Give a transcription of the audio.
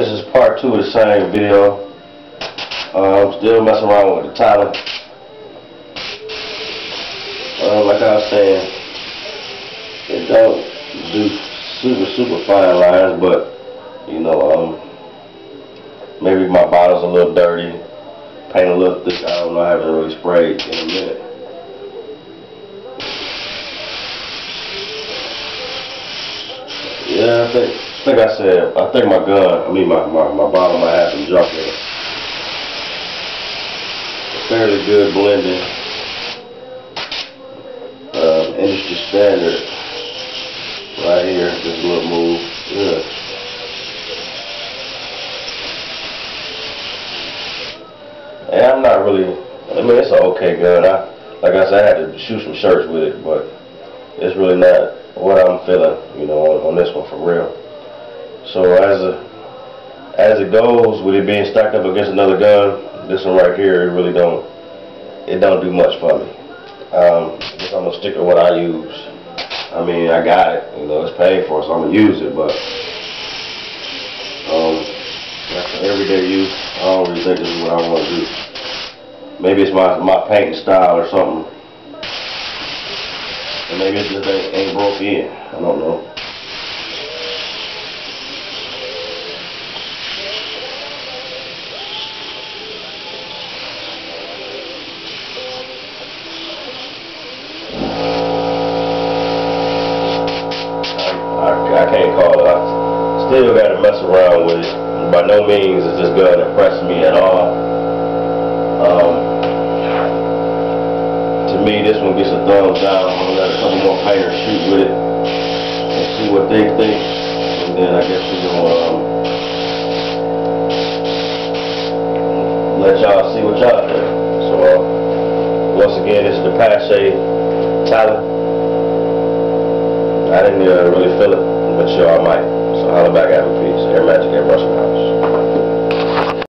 This is part two of the same video. Uh, I'm still messing around with the Talon. Uh, like I was saying, it don't do super, super fine lines, but, you know, um, maybe my bottle's a little dirty, paint a little thick, I don't know, I haven't really sprayed in a minute. Yeah, I think, like I said, I think my gun, I mean my, my, my bottle might have some junk in it. Fairly good blending. Uh, industry standard. Right here, a little move. Good. And I'm not really, I mean, it's an okay gun. I, like I said, I had to shoot some shirts with it, but it's really not what I'm feeling, you know, on, on this one for real. So as a, as it goes, with it being stacked up against another gun, this one right here, it really don't, it don't do much for me. Um, I'm gonna stick to what I use. I mean, I got it, you know, it's paid for, so I'm gonna use it, but, um, that's for everyday use. I don't really think this is what I wanna do. Maybe it's my, my painting style or something. And maybe it just ain't, ain't broke in. I don't know. Still gotta mess around with it. By no means is this gun impressing me at all. Um, to me, this one gets a thumbs down. I'm gonna let a couple more painters shoot with it and see what they think. And then I guess we're gonna, um, let y'all see what y'all think. So, uh, once again, this is the Paasche Talon. I didn't uh, really feel it, but sure I might. So holla back peace. Air House.